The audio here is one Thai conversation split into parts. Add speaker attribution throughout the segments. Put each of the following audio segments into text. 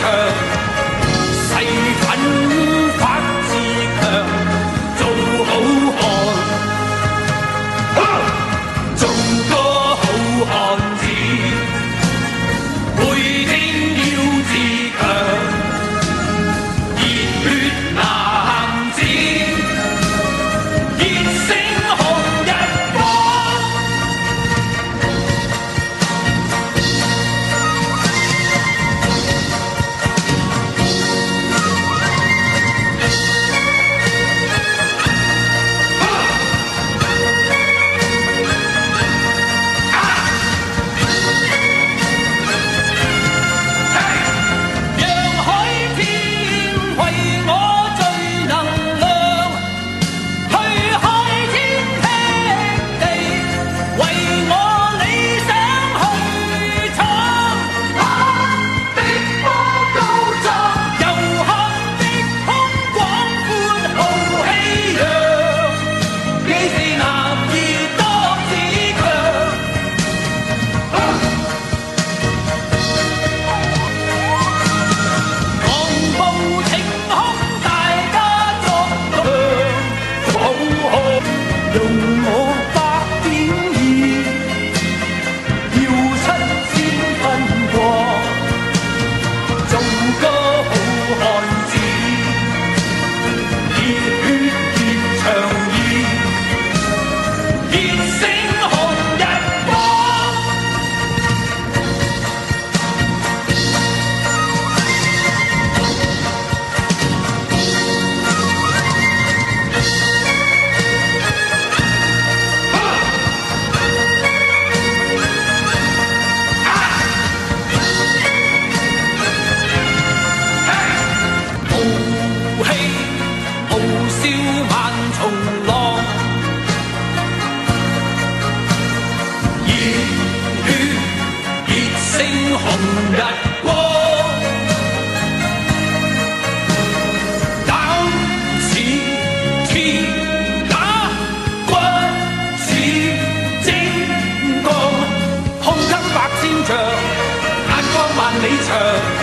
Speaker 1: hurt 日光，胆似铁打，骨似精钢，胸襟百千丈，眼光万里
Speaker 2: 长。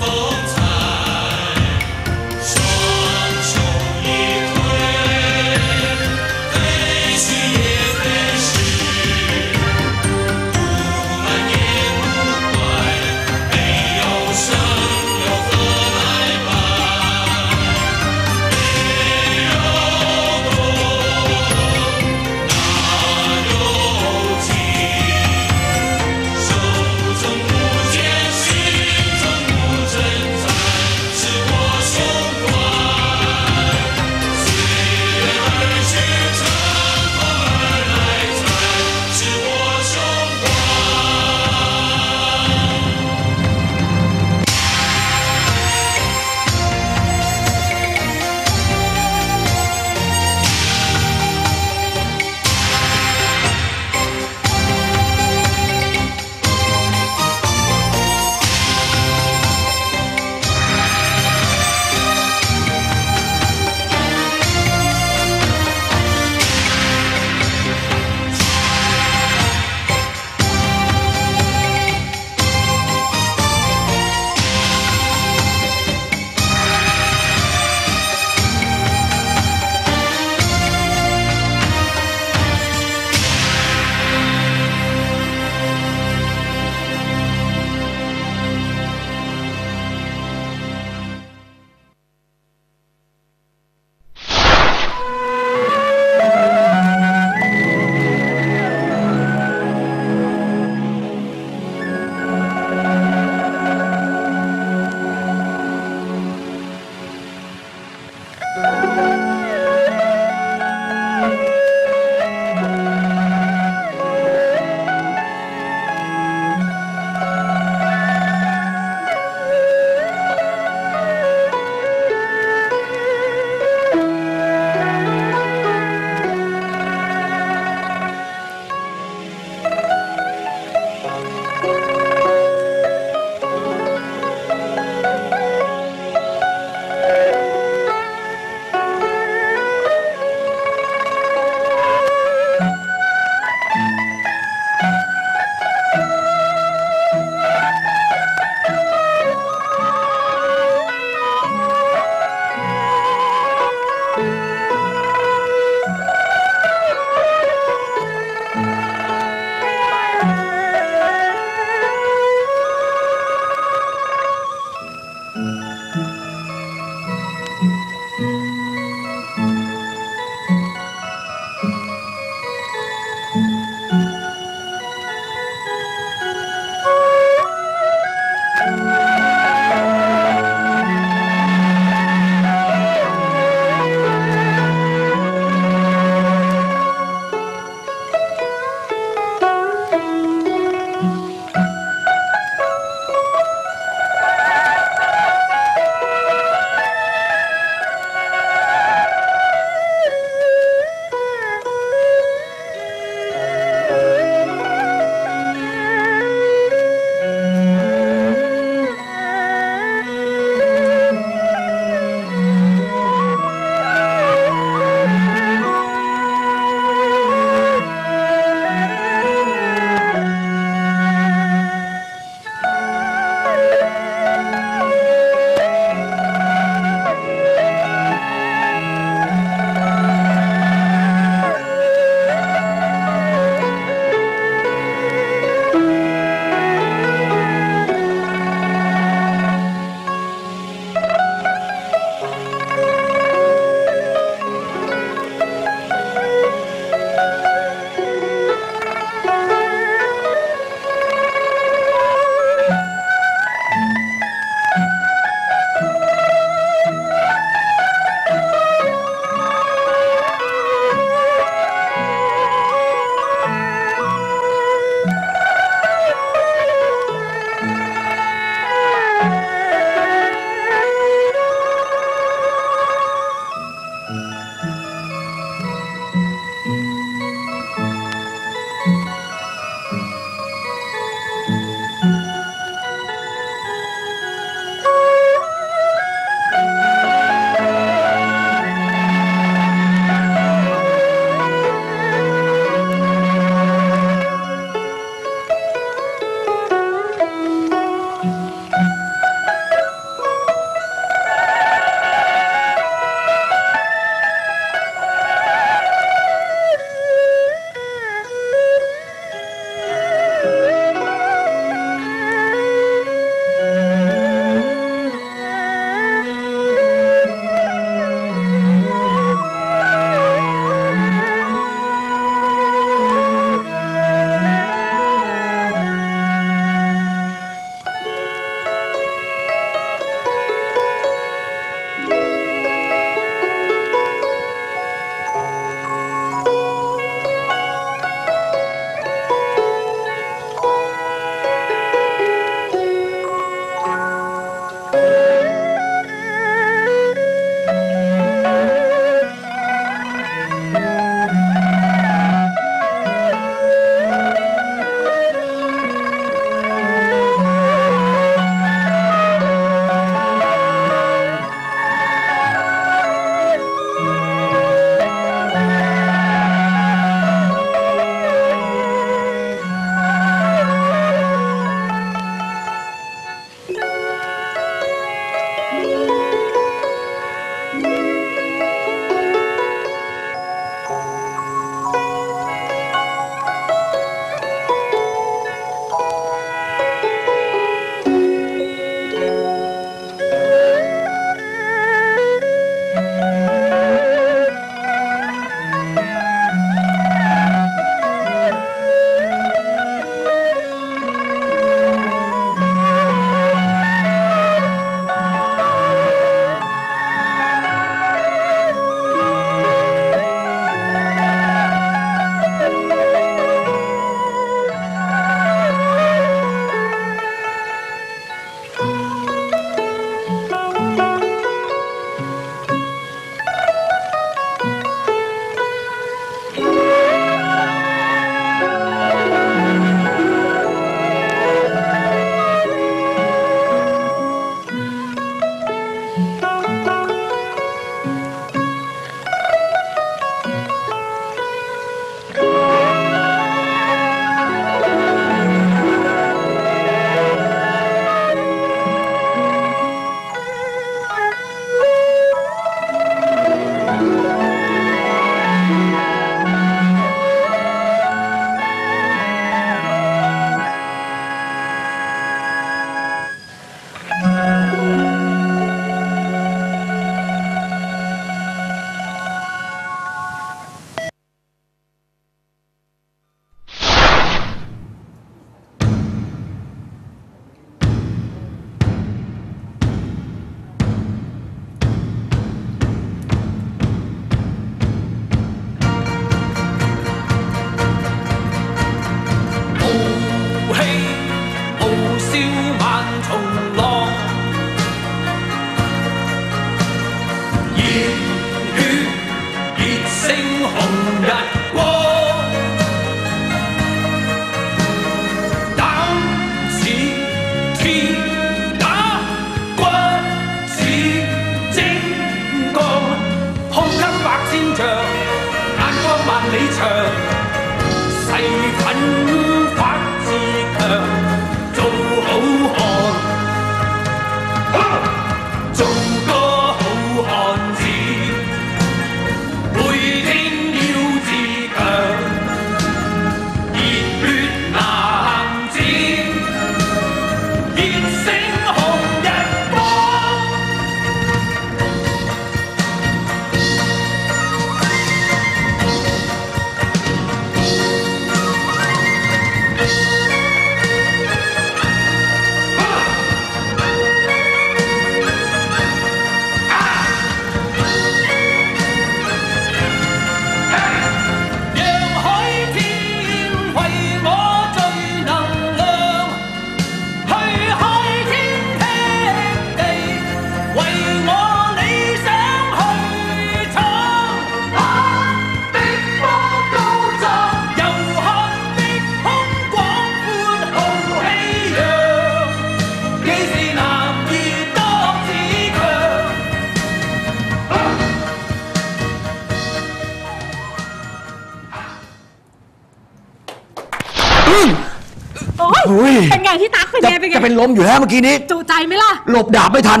Speaker 3: จะ
Speaker 2: ไงเป็นไง
Speaker 3: จะเป็นลมอยู่แล้วเมื่อกี้นี้
Speaker 2: จูใจไหมล่ะ
Speaker 3: หลบดาบไม่ทัน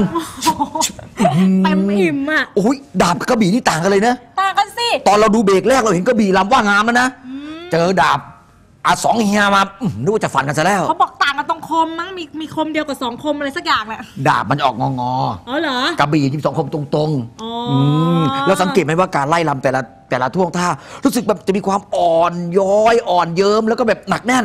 Speaker 2: เต็มอิ่มอะ
Speaker 3: โอ้ยดาบกับกระบี่นี่ต่างกันเลยนะ
Speaker 2: ต่างกันสิ
Speaker 3: ตอนเราดูเบรกแรกเราเห็นกระบี่ลำว่างามแล้วนะ เจอดาบอาสองเฮียมาอื้อนึกว่าจะฟันกันซะแล้ว
Speaker 2: เขาบอกต่างกันตรงคมมั้งมีมีคมเดียวกับสองคมอะไรสักอย่างแหละ
Speaker 3: ดาบมันออกงองอ
Speaker 2: อ๋อเหรอ
Speaker 3: กระบี่ที่สองคมตรง
Speaker 2: อ๋อ
Speaker 3: ๆ
Speaker 2: อ
Speaker 3: มแล้วสังเกตไหมว่าการไล่ลำแต่ละแต่ละท่วงท่า รู้สึกแบบจะมีความอ่อนย้อยอ่อนเยิ้มแล้วก็แบบหนักแน่น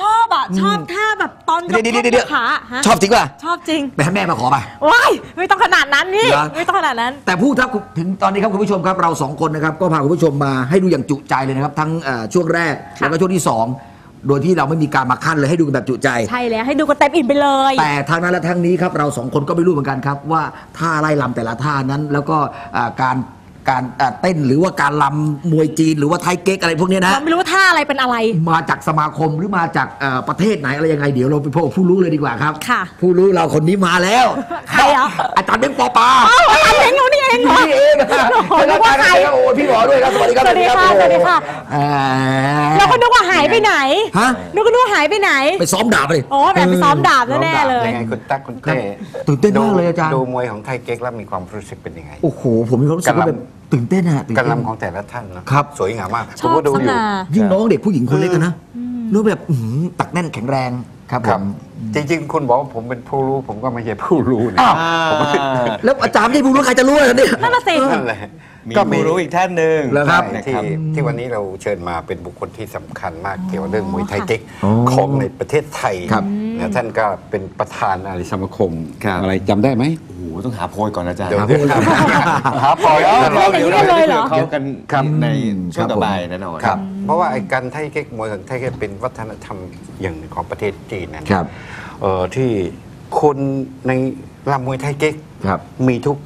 Speaker 2: ชอบอะ ชอบท่าแบบตอนย
Speaker 3: เดี๋ยว
Speaker 2: ก
Speaker 3: เดี๋ยว
Speaker 2: แข้ง
Speaker 3: เดี๋ยวย
Speaker 2: กขาฮะ
Speaker 3: ชอบจริงป่ะ
Speaker 2: ชอบจริง
Speaker 3: ไปให้แม่มาขอป่ะ
Speaker 2: ว้ายไม่ต้องขนาดนั้นนี่
Speaker 3: เหรอ
Speaker 2: ไม่ต้องขนาดนั้น
Speaker 3: แต่พูดถ้าถึงตอนนี้ครับคุณผู้ชมครับเราสองคนนะครับก็พาคุณผู้ชมมาให้ดูอย่างจุใจเลยนะครับ ทั้งเอ่อช่วงแรก
Speaker 2: ค่ะ
Speaker 3: แล้วก็ช่วงที่สองโดยที่เราไม่มีการมาขั้นเลยให้ดูกันแบบจุใจ
Speaker 2: ใช่แล้วให้ดูกันเต็มอิ่มไปเลย
Speaker 3: แต่ทางนั้นและทางนี้ครับเราสองคนก็ไม่รู้เหมือนกันครับว่าท่าไล่ลำแต่ละท่านั้น แล้วก็อ่าการ การอ่าเต้นหรือว่าการลำมวยจีนหรือว่าไทยเก๊กอะไรพวกเนี้ยนะ
Speaker 2: เราไม่รู้ว่าท่าอะไรเป็นอะไร
Speaker 3: มาจากสมาคมหรือมาจากเอ่อประเทศไหนอะไรยังไงเดี๋ยวเราไปพบกับผู้รู้เลยดีกว่าครับ
Speaker 2: ค่ะ
Speaker 3: ผู้รู้เราคนนี้มาแล้ว
Speaker 2: ใครอะ
Speaker 3: อาจารย์เบ้งปอปา
Speaker 2: อ้าวอาจารย์เล้ งเรานี่เองเหรอ
Speaker 3: นี่เองครับ
Speaker 2: โอ้โหนึกว่าใคร
Speaker 3: โอ้พี่หมอด้วยครับสวัสดีครับ
Speaker 2: สวัสดีค่ะ
Speaker 3: โอ้โห
Speaker 2: สวัสดีค่ะ
Speaker 3: อ่า
Speaker 2: เราก็นึกว่าหายไปไหน
Speaker 3: ฮะ
Speaker 2: นึกว่านึกว่าหายไปไหน
Speaker 3: ไปซ้อมดาบไปดิ
Speaker 2: อ๋อแบบไปซ้อมดาบแน่ๆเลย
Speaker 4: ยังไงคุณตั๊กคุณเต้
Speaker 3: ตื่นเต้นมากเลยอาจารย์
Speaker 4: ดูมวยของไทยเก๊กแล้วมีความรู้สึกเป็นยังไง
Speaker 3: โอ้โหผมมีความรู้สึกว่าแบบตื่นเต้นอะตื่น
Speaker 4: การ
Speaker 3: เต้น
Speaker 4: ลำของแต่ละท่านนะครับสวยงามมาก
Speaker 2: ช
Speaker 4: ผม
Speaker 2: อบ
Speaker 4: ก็ดู
Speaker 2: ส
Speaker 4: อยู่
Speaker 2: ง่า
Speaker 3: ยิ่งน้องเด็กผู้หญิงคนเล็กอะนะรู้แบบอื้อหือตักแน่นแข็งแรง ครับผ
Speaker 4: ครับ
Speaker 3: ม
Speaker 4: จริง ๆ คุณบอกว่าผมเป็นผู้รู้ ผมก็ไม่ใช่ผู้รู้นะ
Speaker 3: อ้าว
Speaker 4: ผมก็
Speaker 3: แล้วอาจารย์ไม่ใช่ผู้รู้ใครจะรู้เลยเนี่ย
Speaker 2: นั่นน่ะสิ
Speaker 4: นั่นแหละ
Speaker 5: มีผู้รู้อีกท่านหนึ่ง
Speaker 3: เหรอครับ
Speaker 4: ใช่
Speaker 5: นะ
Speaker 4: ที่
Speaker 5: ครับ
Speaker 4: ที่วันนี้เราเชิญมาเป็นบุคคลที่สำคัญมากเกี่ยวกับเรื่องมวยไทยเก๊ก
Speaker 3: อ๋อ
Speaker 4: ของในประเทศไทย
Speaker 3: ครับ
Speaker 4: นะท่านก็เป็นประธานอะไรสมาคม
Speaker 5: ครับ
Speaker 4: อะไรจำได้ไหม
Speaker 5: โอ้โห ต้องหาโพยก่อนอาจารย์
Speaker 4: เดี๋ยว
Speaker 3: หาโพย
Speaker 4: หาพอย
Speaker 2: เดี๋ยวอย่างนี้กันเลยเหรอ
Speaker 5: เขากัน
Speaker 4: ครับ
Speaker 5: ในช่วง
Speaker 3: ครับ
Speaker 5: ต่อไป
Speaker 3: ผม
Speaker 5: แน่นอน
Speaker 4: ครับเพราะว่าไอ้การไทยเก๊กมวยของไทยเก๊กเป็นวัฒนธรรมอย่างหนึ่งของประเทศจีนนั้น
Speaker 3: ครับ
Speaker 4: เอ่อที่คนในรำมวยไทยเก๊ก
Speaker 3: ครับ
Speaker 4: มีทุก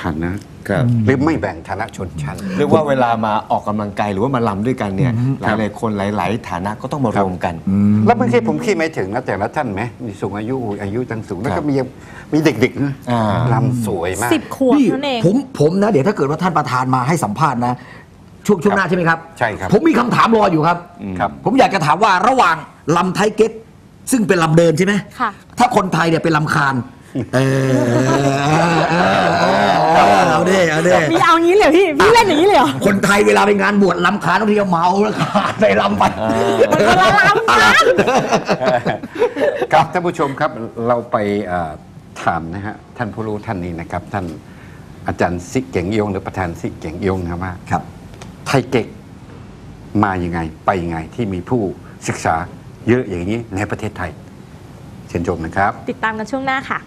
Speaker 4: ฐานะ ครับ หรือไม่แบ่งฐานะชนชั้น
Speaker 5: เรียกว่าเวลามาออกกำลังกายหรือว่ามาลำด้วยกันเนี่ยหลายๆคนหลาย ๆ ฐานะก็ต้องมารวมกัน
Speaker 4: แล้วเมื่อกี้ผมคิดไม่ถึงนะแต่ละท่านไหมมีสูงอายุอายุตั้งสูงแล้ว
Speaker 5: ครั
Speaker 4: ก็
Speaker 5: บ
Speaker 4: มีมีเด็กๆนะ
Speaker 5: อ่า
Speaker 4: ลำสวยมาก
Speaker 2: สิบขวบ
Speaker 3: นี่
Speaker 2: นั่นเอง
Speaker 3: ผมผมนะเดี๋ยวถ้าเกิดว่าท่านประธานมาให้สัมภาษณ์นะช่วงช่วงหน้าใช่ไหมครับ
Speaker 4: ใช่ครับ
Speaker 3: ผมมีคำถามรออยู่ครับ
Speaker 4: ครับ
Speaker 3: ผมอยากจะถามว่าระหว่างลำไทยเก๊กซึ่งเป็นลำเดินใช่ไหม
Speaker 2: ค่ะ
Speaker 3: ถ้าคนไทยเนี่ยเป็นลำคาญเออ เออเออเออเอาดิเอาดิ
Speaker 2: มีเอางี้เลยเหรอพี่พี่เล่นอย่างนี้เลยเหรอ
Speaker 3: คนไทยเวลาไปงานบวชลำคาญบางทีก็เมาแล้วขาดไปลำไป
Speaker 2: มันคนละลำกัน
Speaker 4: ครับท่านผู้ชมครับเราไปเอ่อถามนะฮะท่านผู้รู้ท่านนี้นะครับ ท่านอาจารย์ซิกเก่งยงหรือประธานซิกเก่งยงนะครับว่า
Speaker 3: ครับ
Speaker 4: ไทยเก๊กมายังไง ไปยังไงที่มีผู้ศึกษาเยอะอย่างนี้ในประเทศไทย เชิญชมนะครับ
Speaker 2: ติดตามกันช่วงหน้าค่ะ